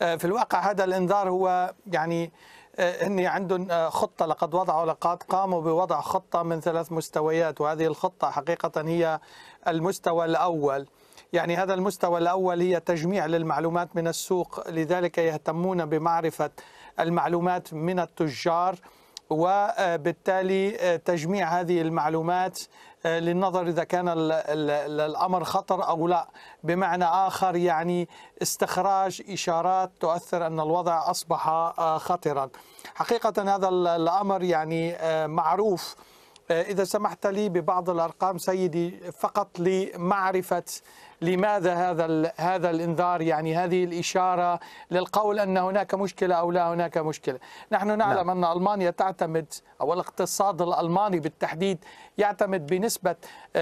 في الواقع هذا الإنذار هو يعني هن عندهم خطة لقد وضعوا لقد قاموا بوضع خطة من ثلاث مستويات وهذه الخطة حقيقة هي المستوى الأول. يعني هذا المستوى الأول هي تجميع للمعلومات من السوق لذلك يهتمون بمعرفة المعلومات من التجار وبالتالي تجميع هذه المعلومات للنظر إذا كان الأمر خطر أو لا. بمعنى آخر يعني استخراج إشارات تؤثر أن الوضع أصبح خطرا. حقيقة هذا الأمر يعني معروف. إذا سمحت لي ببعض الأرقام سيدي فقط لمعرفة لماذا هذا هذا الإنذار؟ يعني هذه الإشارة للقول أن هناك مشكلة أو لا هناك مشكلة. نحن نعلم نعم. أن ألمانيا تعتمد أو الاقتصاد الألماني بالتحديد يعتمد بنسبة 34%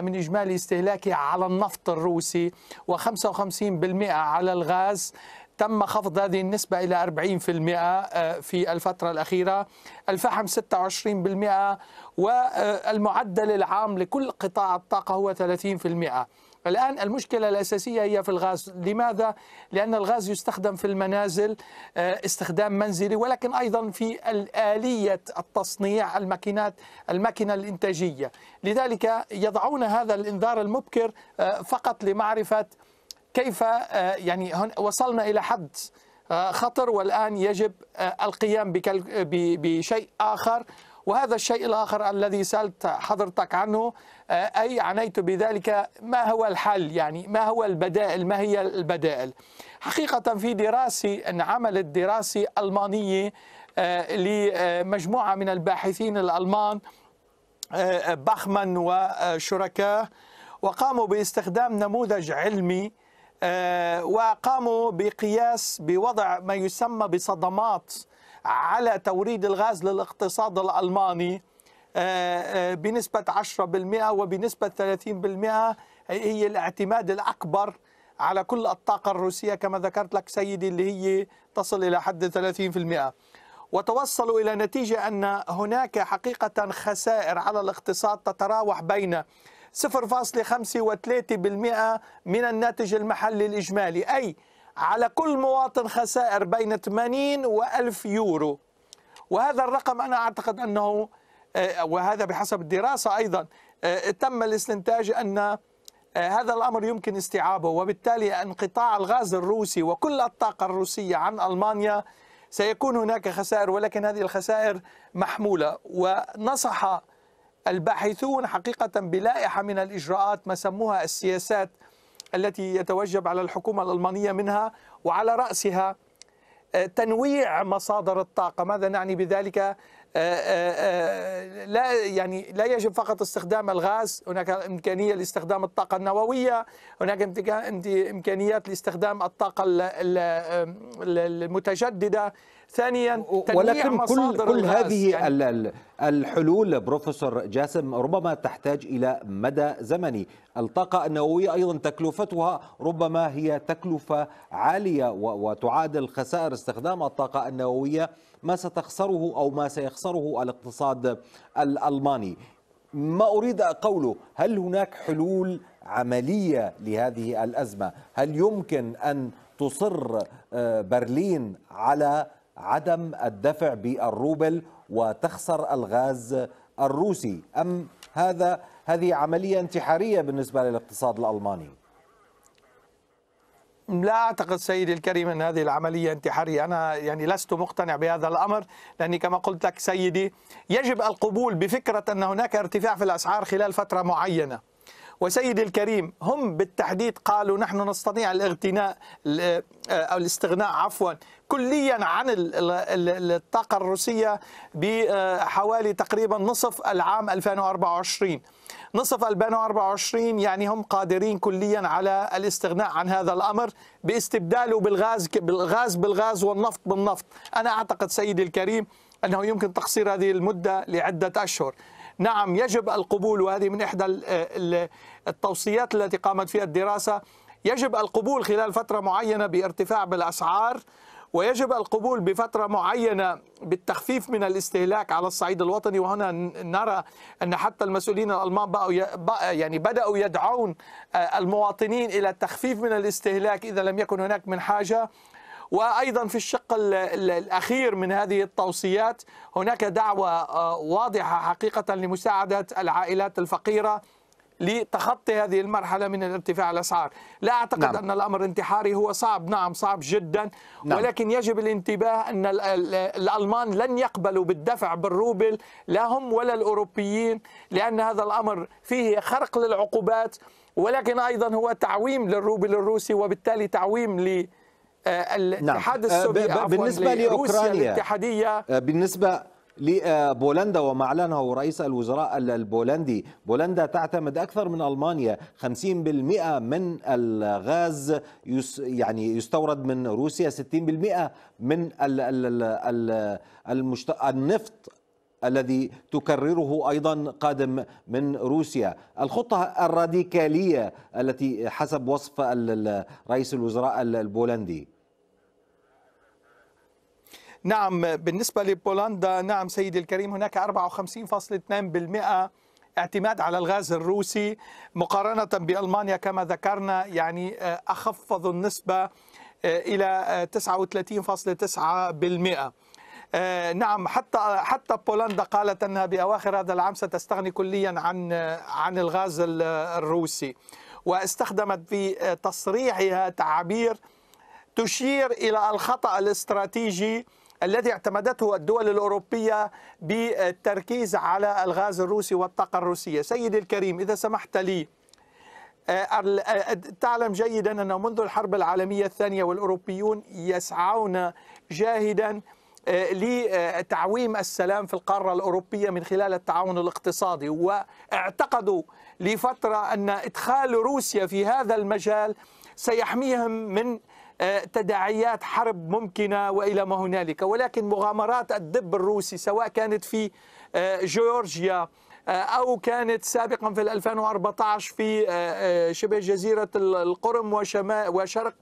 من إجمالي استهلاكه على النفط الروسي و55% على الغاز. تم خفض هذه النسبة إلى 40% في الفترة الأخيرة. الفحم 26% والمعدل العام لكل قطاع الطاقة هو 30% الآن المشكلة الأساسية هي في الغاز. لماذا؟ لأن الغاز يستخدم في المنازل استخدام منزلي ولكن أيضا في آلية التصنيع الماكينات الماكينة الإنتاجية. لذلك يضعون هذا الإنذار المبكر فقط لمعرفة كيف يعني وصلنا إلى حد خطر والآن يجب القيام بشيء آخر. وهذا الشيء الآخر الذي سألت حضرتك عنه أي عنيت بذلك؟ ما هو الحل؟ يعني ما هو البدائل؟ ما هي البدائل؟ حقيقة في دراسة أن عملت دراسة ألمانية لمجموعة من الباحثين الألمان باخمان وشركاء وقاموا باستخدام نموذج علمي وقاموا بقياس بوضع ما يسمى بصدمات على توريد الغاز للاقتصاد الألماني. بنسبة 10% وبنسبة 30% هي الاعتماد الأكبر على كل الطاقة الروسية كما ذكرت لك سيدي اللي هي تصل إلى حد 30% وتوصلوا إلى نتيجة أن هناك حقيقة خسائر على الاقتصاد تتراوح بين 0.5 و3% من الناتج المحلي الإجمالي أي على كل مواطن خسائر بين 80 و 1000 يورو. وهذا الرقم أنا أعتقد أنه وهذا بحسب الدراسة أيضا تم الاستنتاج أن هذا الأمر يمكن استيعابه. وبالتالي انقطاع الغاز الروسي وكل الطاقة الروسية عن ألمانيا سيكون هناك خسائر ولكن هذه الخسائر محمولة. ونصح الباحثون حقيقة بلائحة من الإجراءات ما سموها السياسات التي يتوجب على الحكومة الألمانية منها وعلى رأسها تنويع مصادر الطاقة. ماذا نعني بذلك؟ لا يعني لا يجب فقط استخدام الغاز هناك إمكانية لاستخدام الطاقة النووية هناك إمكانيات لاستخدام الطاقة المتجددة. ثانيا ولكن كل كل هذه يعني الحلول بروفيسور جاسم ربما تحتاج إلى مدى زمني، الطاقة النووية أيضا تكلفتها ربما هي تكلفة عالية وتعادل خسائر استخدام الطاقة النووية. ما ستخسره أو ما سيخسره الاقتصاد الألماني. ما أريد قوله هل هناك حلول عملية لهذه الأزمة؟ هل يمكن أن تصر برلين على عدم الدفع بالروبل وتخسر الغاز الروسي أم هذا هذه عملية انتحارية بالنسبة للاقتصاد الألماني لا أعتقد سيدي الكريم أن هذه العملية انتحارية، أنا يعني لست مقتنع بهذا الأمر لأني كما قلت لك سيدي يجب القبول بفكرة أن هناك ارتفاع في الأسعار خلال فترة معينة. وسيدي الكريم هم بالتحديد قالوا نحن نستطيع الاغتناء أو الاستغناء عفوا كليا عن الطاقة الروسية بحوالي تقريبا نصف العام 2024 نصف 2024 يعني هم قادرين كليا على الاستغناء عن هذا الأمر باستبداله بالغاز بالغاز بالغاز والنفط بالنفط. أنا أعتقد سيدي الكريم أنه يمكن تقصير هذه المدة لعدة أشهر. نعم يجب القبول. وهذه من إحدى التوصيات التي قامت فيها الدراسة. يجب القبول خلال فترة معينة بارتفاع بالأسعار ويجب القبول بفترة معينة بالتخفيف من الاستهلاك على الصعيد الوطني. وهنا نرى أن حتى المسؤولين الألمان بقوا يعني بدأوا يدعون آه، المواطنين إلى التخفيف من الاستهلاك إذا لم يكن هناك من حاجة. وأيضا في الشق الأخير من هذه التوصيات هناك دعوة آه، واضحة حقيقة لمساعدة العائلات الفقيرة لتخطي هذه المرحلة من ارتفاع الأسعار لا أعتقد نعم. أن الأمر انتحاري هو صعب نعم صعب جدا نعم. ولكن يجب الانتباه أن الألمان لن يقبلوا بالدفع بالروبل لا هم ولا الأوروبيين لأن هذا الأمر فيه خرق للعقوبات ولكن أيضا هو تعويم للروبل الروسي وبالتالي تعويم ل الاتحاد نعم. السوفيتي بالنسبة لأوكرانيا. الاتحادية. آه، بالنسبة لبولندا وما اعلنه رئيس الوزراء البولندي. بولندا تعتمد أكثر من ألمانيا. 50% من الغاز يعني يستورد من روسيا. 60% من النفط الذي تكرره أيضا قادم من روسيا. الخطة الراديكالية التي حسب وصف رئيس الوزراء البولندي. نعم بالنسبة لبولندا نعم سيدي الكريم هناك 54.2% اعتماد على الغاز الروسي مقارنة بألمانيا كما ذكرنا يعني آه، أخفضوا النسبة آه، إلى 39.9% آه، نعم حتى حتى بولندا قالت أنها بأواخر هذا العام ستستغني كليا عن عن الغاز الروسي. واستخدمت في تصريحها تعابير تشير إلى الخطأ الاستراتيجي الذي اعتمدته الدول الأوروبية بالتركيز على الغاز الروسي والطاقة الروسية. سيدي الكريم إذا سمحت لي آه، آه، تعلم جيدا أنه منذ الحرب العالمية الثانية والأوروبيون يسعون جاهدا آه، لتعويم السلام في القارة الأوروبية من خلال التعاون الاقتصادي. واعتقدوا لفترة أن إدخال روسيا في هذا المجال سيحميهم من تداعيات حرب ممكنة وإلى ما هنالك ولكن مغامرات الدب الروسي سواء كانت في آه، جورجيا آه، أو كانت سابقا في 2014 في شبه جزيرة القرم وشمال وشرق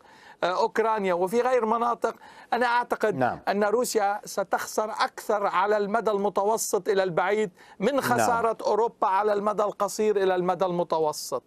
أوكرانيا وفي غير مناطق أنا أعتقد نعم. أن روسيا ستخسر أكثر على المدى المتوسط إلى البعيد من نعم. خسارة نعم. أوروبا على المدى القصير إلى المدى المتوسط